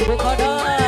ibu kodok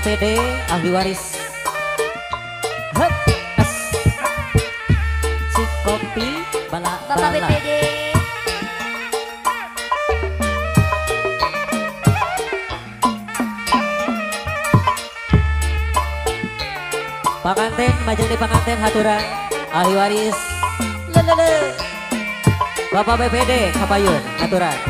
PTD ahli waris. Hup, es. Si kopi bala-bala BPD Panganten, majene panganten haturan ahli waris. Lelele. Bapak BPD Kapayun haturan.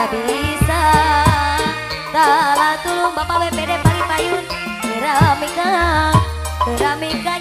nggak bisa. Talah tulung Bapak BPD Paripayun Keramika Keramika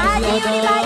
啊你拜